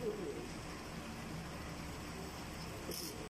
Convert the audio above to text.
Hallelujah.